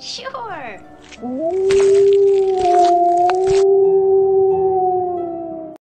Sure. Ooh.